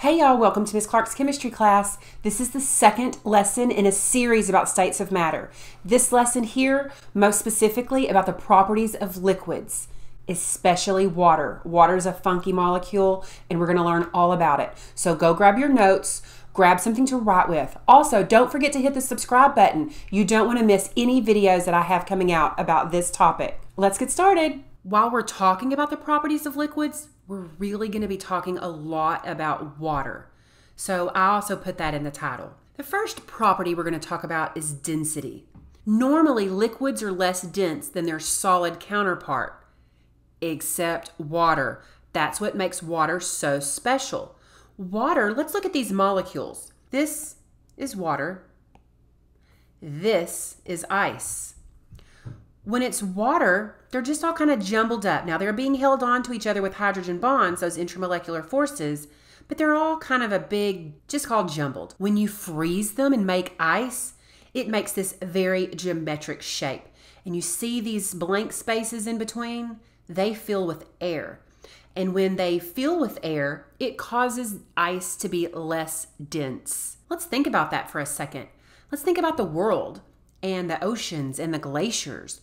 Hey y'all, welcome to Miss Clarke's chemistry class. This is the second lesson in a series about states of matter. This lesson here, most specifically about the properties of liquids, especially water. Water is a funky molecule and we're going to learn all about it. So go grab your notes, grab something to write with. Also, don't forget to hit the subscribe button. You don't want to miss any videos that I have coming out about this topic. Let's get started. While we're talking about the properties of liquids, we're really going to be talking a lot about water. So I also put that in the title. The first property we're going to talk about is density. Normally, liquids are less dense than their solid counterpart, except water. That's what makes water so special. Water, let's look at these molecules. This is water. This is ice. When it's water, they're just all kind of jumbled up. Now they're being held on to each other with hydrogen bonds, those intramolecular forces, but they're all kind of a big, just called jumbled. When you freeze them and make ice, it makes this very geometric shape. And you see these blank spaces in between? They fill with air. And when they fill with air, it causes ice to be less dense. Let's think about that for a second. Let's think about the world and the oceans and the glaciers.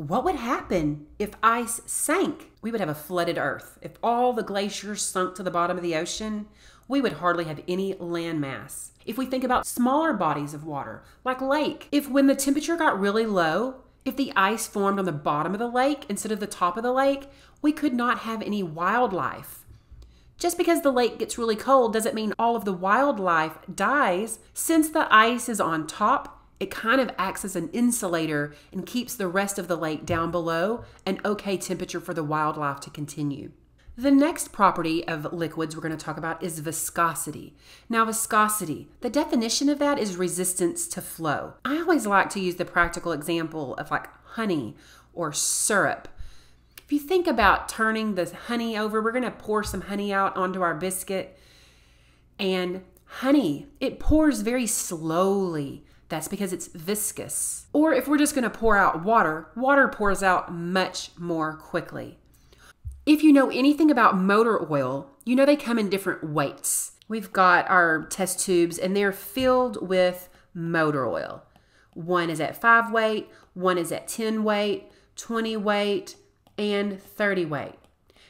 What would happen if ice sank? We would have a flooded Earth. If all the glaciers sunk to the bottom of the ocean, we would hardly have any land mass. If we think about smaller bodies of water, like lake, if when the temperature got really low, if the ice formed on the bottom of the lake instead of the top of the lake, we could not have any wildlife. Just because the lake gets really cold doesn't mean all of the wildlife dies. Since the ice is on top, it kind of acts as an insulator and keeps the rest of the lake down below an okay temperature for the wildlife to continue. The next property of liquids we're going to talk about is viscosity. Now, viscosity, the definition of that is resistance to flow. I always like to use the practical example of like honey or syrup. If you think about turning the honey over, we're going to pour some honey out onto our biscuit. And honey, it pours very slowly that's because it's viscous. Or if we're just going to pour out water, water pours out much more quickly. If you know anything about motor oil, you know they come in different weights. We've got our test tubes and they're filled with motor oil. One is at 5 weight, one is at 10 weight, 20 weight, and 30 weight.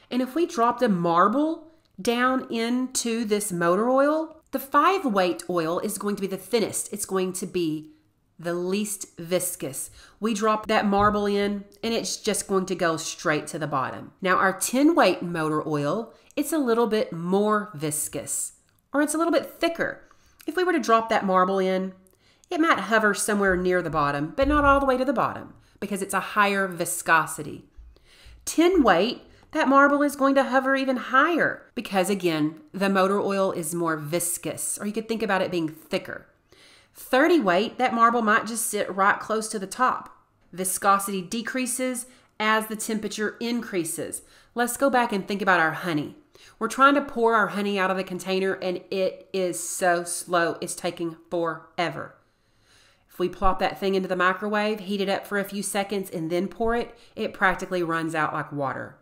And if we dropped a marble down into this motor oil, the five weight oil is going to be the thinnest. It's going to be the least viscous. We drop that marble in and it's just going to go straight to the bottom. Now our 10 weight motor oil, it's a little bit more viscous or it's a little bit thicker. If we were to drop that marble in, it might hover somewhere near the bottom, but not all the way to the bottom because it's a higher viscosity. 10 weight that marble is going to hover even higher because, again, the motor oil is more viscous, or you could think about it being thicker. 30 weight, that marble might just sit right close to the top. Viscosity decreases as the temperature increases. Let's go back and think about our honey. We're trying to pour our honey out of the container and it is so slow, it's taking forever. If we plop that thing into the microwave, heat it up for a few seconds, and then pour it, it practically runs out like water.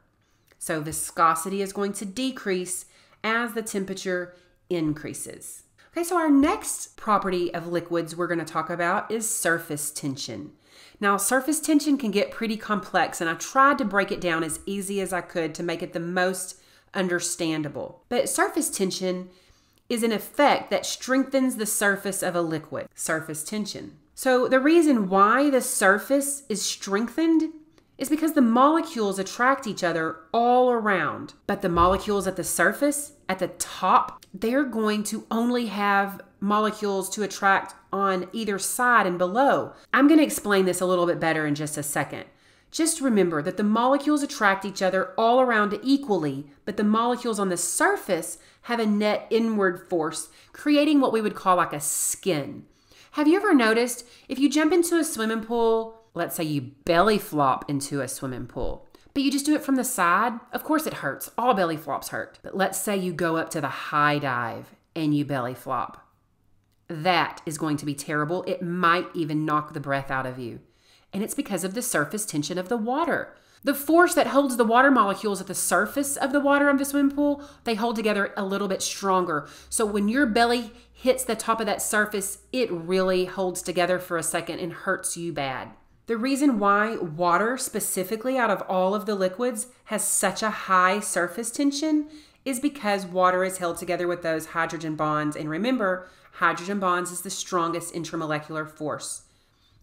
So viscosity is going to decrease as the temperature increases. Okay, so our next property of liquids we're going to talk about is surface tension. Now, surface tension can get pretty complex, and I tried to break it down as easy as I could to make it the most understandable. But surface tension is an effect that strengthens the surface of a liquid, surface tension. So, the reason why the surface is strengthened is because the molecules attract each other all around. But the molecules at the surface, at the top, they're going to only have molecules to attract on either side and below. I'm going to explain this a little bit better in just a second. Just remember that the molecules attract each other all around equally, but the molecules on the surface have a net inward force, creating what we would call like a skin. Have you ever noticed if you jump into a swimming pool let's say you belly flop into a swimming pool, but you just do it from the side, of course it hurts. All belly flops hurt. But let's say you go up to the high dive and you belly flop. That is going to be terrible. It might even knock the breath out of you. And it's because of the surface tension of the water. The force that holds the water molecules at the surface of the water of the swimming pool, they hold together a little bit stronger. So when your belly hits the top of that surface, it really holds together for a second and hurts you bad. The reason why water, specifically out of all of the liquids, has such a high surface tension is because water is held together with those hydrogen bonds. And remember, hydrogen bonds is the strongest intermolecular force.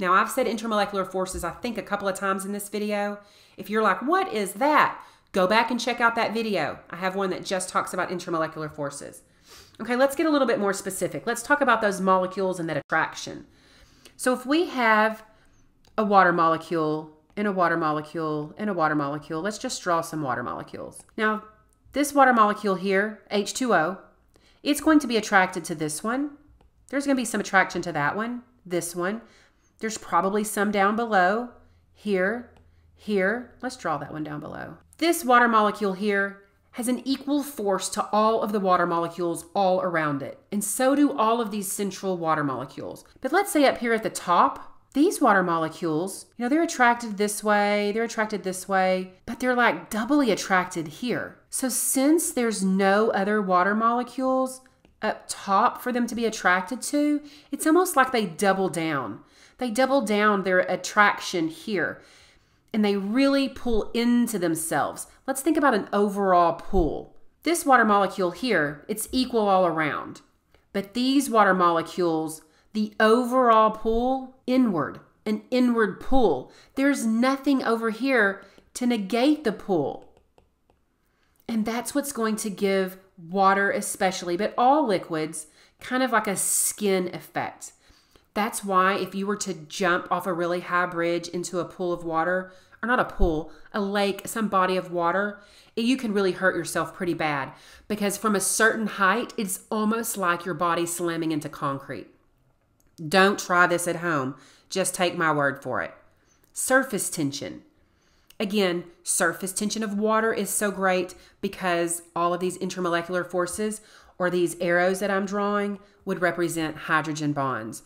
Now, I've said intermolecular forces, I think, a couple of times in this video. If you're like, what is that? Go back and check out that video. I have one that just talks about intermolecular forces. Okay, let's get a little bit more specific. Let's talk about those molecules and that attraction. So if we have a water molecule and a water molecule and a water molecule, let's just draw some water molecules. Now, this water molecule here, H2O, it's going to be attracted to this one. There's going to be some attraction to that one, this one. There's probably some down below, here, here. Let's draw that one down below. This water molecule here has an equal force to all of the water molecules all around it. And so do all of these central water molecules. But let's say up here at the top, these water molecules, you know, they're attracted this way, they're attracted this way, but they're like doubly attracted here. So since there's no other water molecules up top for them to be attracted to, it's almost like they double down. They double down their attraction here and they really pull into themselves. Let's think about an overall pull. This water molecule here, it's equal all around. But these water molecules, the overall pull inward, an inward pull. There's nothing over here to negate the pull. And that's what's going to give water, especially, but all liquids, kind of like a skin effect. That's why if you were to jump off a really high bridge into a pool of water, or not a pool, a lake, some body of water, you can really hurt yourself pretty bad because from a certain height, it's almost like your body slamming into concrete. Don't try this at home. Just take my word for it. Surface tension. Again, surface tension of water is so great because all of these intermolecular forces or these arrows that I'm drawing would represent hydrogen bonds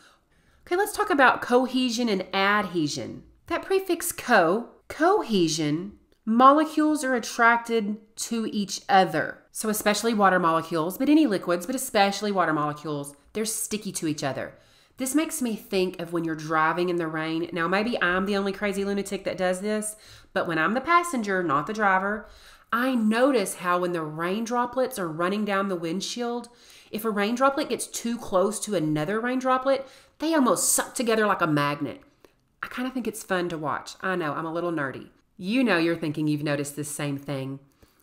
Okay, let's talk about cohesion and adhesion. That prefix co, cohesion, molecules are attracted to each other. So, especially water molecules, but any liquids, but especially water molecules, they're sticky to each other. This makes me think of when you're driving in the rain. Now, maybe I'm the only crazy lunatic that does this, but when I'm the passenger, not the driver, I notice how when the rain droplets are running down the windshield, if a rain droplet gets too close to another rain droplet, they almost suck together like a magnet. I kind of think it's fun to watch. I know, I'm a little nerdy. You know, you're thinking you've noticed this same thing.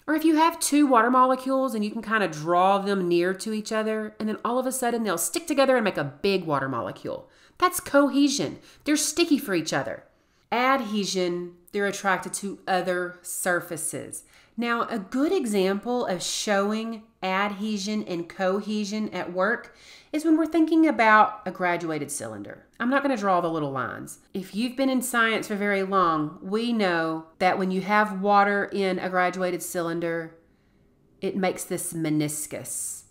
Or if you have two water molecules and you can kind of draw them near to each other, and then all of a sudden they'll stick together and make a big water molecule. That's cohesion. They're sticky for each other. Adhesion, they're attracted to other surfaces. Now, a good example of showing adhesion and cohesion at work is when we're thinking about a graduated cylinder. I'm not going to draw the little lines. If you've been in science for very long, we know that when you have water in a graduated cylinder, it makes this meniscus.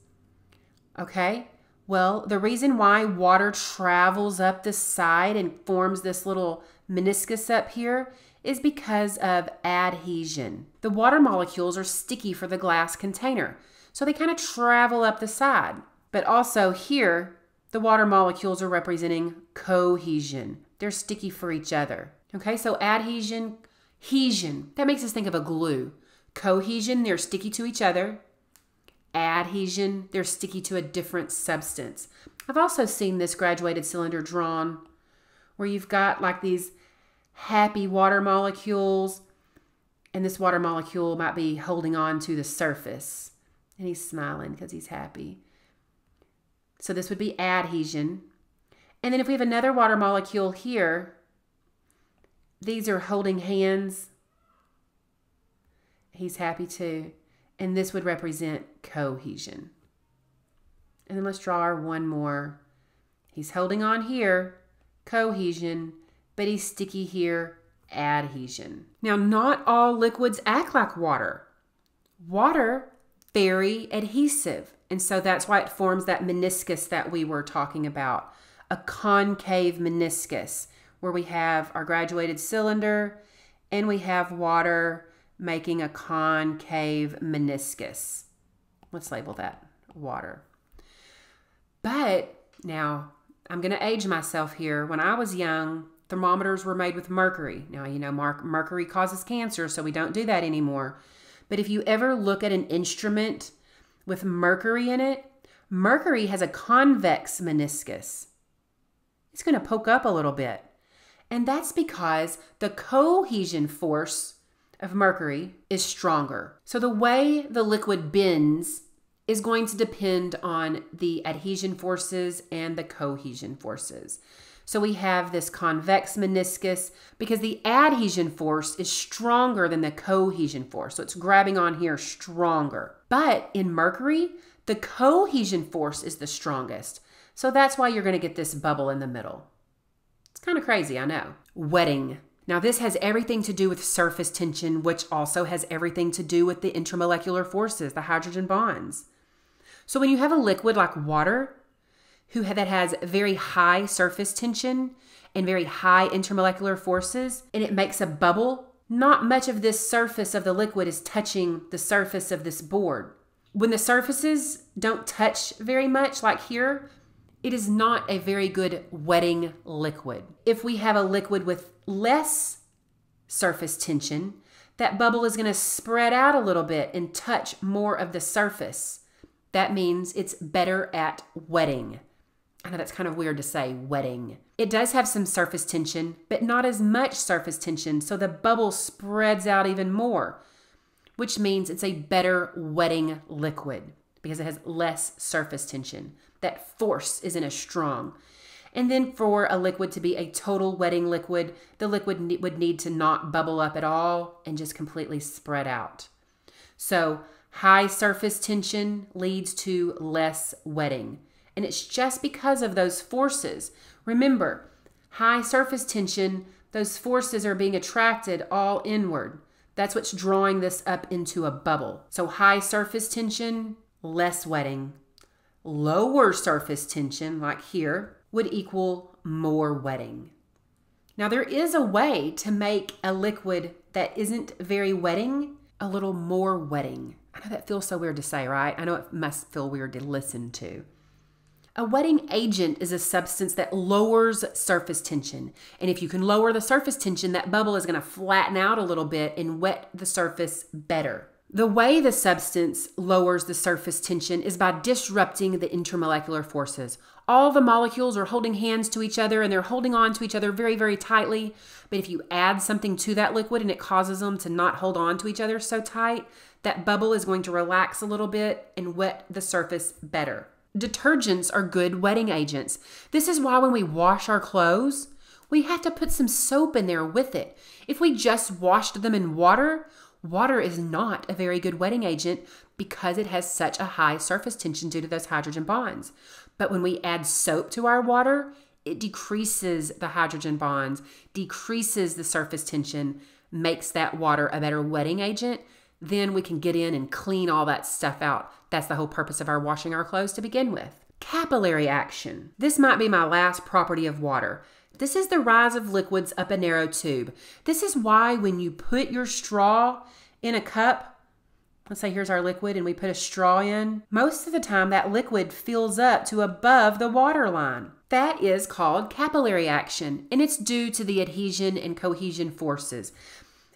Okay? Well, the reason why water travels up the side and forms this little meniscus up here is because of adhesion. The water molecules are sticky for the glass container, so they kind of travel up the side. But also here, the water molecules are representing cohesion. They're sticky for each other. Okay, so adhesion, hesion, that makes us think of a glue. Cohesion, they're sticky to each other. Adhesion, they're sticky to a different substance. I've also seen this graduated cylinder drawn where you've got like these happy water molecules, and this water molecule might be holding on to the surface. And he's smiling because he's happy. So this would be adhesion. And then if we have another water molecule here, these are holding hands. He's happy too. And this would represent cohesion. And then let's draw our one more. He's holding on here, cohesion, but he's sticky here, adhesion. Now, not all liquids act like water. Water, very adhesive. And so that's why it forms that meniscus that we were talking about a concave meniscus where we have our graduated cylinder and we have water making a concave meniscus. Let's label that water. But now I'm going to age myself here. When I was young, thermometers were made with mercury. Now, you know, mercury causes cancer, so we don't do that anymore. But if you ever look at an instrument with mercury in it, mercury has a convex meniscus. It's going to poke up a little bit. And that's because the cohesion force of mercury is stronger. So the way the liquid bends is going to depend on the adhesion forces and the cohesion forces. So we have this convex meniscus because the adhesion force is stronger than the cohesion force. So it's grabbing on here stronger. But in mercury, the cohesion force is the strongest. So that's why you're going to get this bubble in the middle. It's kind of crazy, I know. Wetting. Now, this has everything to do with surface tension, which also has everything to do with the intermolecular forces, the hydrogen bonds. So, when you have a liquid like water who that has very high surface tension and very high intermolecular forces, and it makes a bubble, not much of this surface of the liquid is touching the surface of this board. When the surfaces don't touch very much, like here, it is not a very good wetting liquid. If we have a liquid with less surface tension, that bubble is going to spread out a little bit and touch more of the surface. That means it's better at wetting. I know that's kind of weird to say, wetting. It does have some surface tension, but not as much surface tension, so the bubble spreads out even more, which means it's a better wetting liquid because it has less surface tension. That force isn't as strong. And then for a liquid to be a total wetting liquid, the liquid would need to not bubble up at all and just completely spread out. So high surface tension leads to less wetting. And it's just because of those forces. Remember, high surface tension, those forces are being attracted all inward. That's what's drawing this up into a bubble. So high surface tension, less wetting. Lower surface tension, like here, would equal more wetting. Now, there is a way to make a liquid that isn't very wetting a little more wetting. I know that feels so weird to say, right? I know it must feel weird to listen to. A wetting agent is a substance that lowers surface tension. And if you can lower the surface tension, that bubble is going to flatten out a little bit and wet the surface better. The way the substance lowers the surface tension is by disrupting the intermolecular forces. All the molecules are holding hands to each other and they're holding on to each other very, very tightly. But if you add something to that liquid and it causes them to not hold on to each other so tight, that bubble is going to relax a little bit and wet the surface better. Detergents are good wetting agents. This is why when we wash our clothes, we have to put some soap in there with it. If we just washed them in water, Water is not a very good wetting agent because it has such a high surface tension due to those hydrogen bonds. But when we add soap to our water, it decreases the hydrogen bonds, decreases the surface tension, makes that water a better wetting agent. Then we can get in and clean all that stuff out. That's the whole purpose of our washing our clothes to begin with. Capillary action. This might be my last property of water. This is the rise of liquids up a narrow tube. This is why when you put your straw in a cup, let's say here's our liquid and we put a straw in, most of the time that liquid fills up to above the water line. That is called capillary action, and it's due to the adhesion and cohesion forces.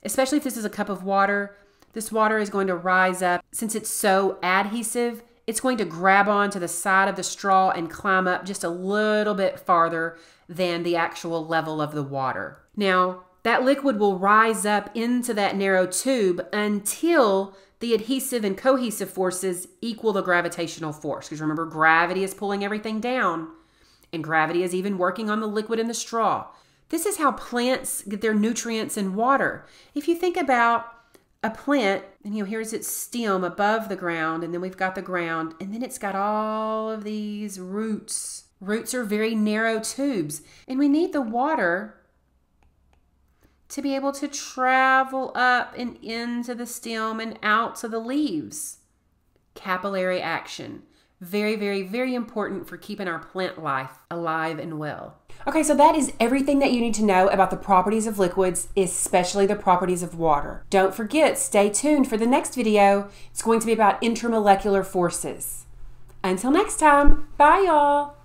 Especially if this is a cup of water, this water is going to rise up. Since it's so adhesive, it's going to grab onto the side of the straw and climb up just a little bit farther than the actual level of the water. Now, that liquid will rise up into that narrow tube until the adhesive and cohesive forces equal the gravitational force. Because remember, gravity is pulling everything down, and gravity is even working on the liquid in the straw. This is how plants get their nutrients and water. If you think about a plant, and you know, here's its stem above the ground, and then we've got the ground, and then it's got all of these roots. Roots are very narrow tubes, and we need the water to be able to travel up and into the stem and out to the leaves. Capillary action. Very, very, very important for keeping our plant life alive and well. Okay, so that is everything that you need to know about the properties of liquids, especially the properties of water. Don't forget, stay tuned for the next video. It's going to be about intermolecular forces. Until next time, bye y'all.